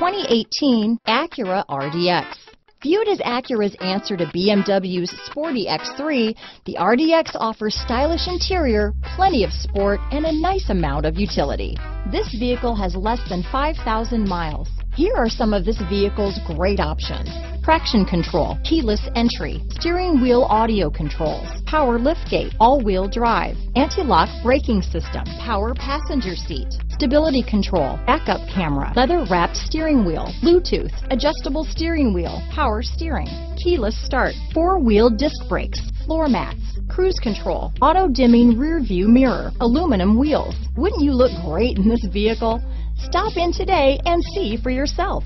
2018 Acura RDX. Viewed as Acura's answer to BMW's sporty X3, the RDX offers stylish interior, plenty of sport, and a nice amount of utility. This vehicle has less than 5,000 miles. Here are some of this vehicle's great options. Traction control, keyless entry, steering wheel audio controls, power liftgate, all-wheel drive, anti-lock braking system, power passenger seat, stability control, backup camera, leather-wrapped steering wheel, Bluetooth, adjustable steering wheel, power steering, keyless start, four-wheel disc brakes, floor mats, cruise control, auto-dimming rear view mirror, aluminum wheels. Wouldn't you look great in this vehicle? Stop in today and see for yourself.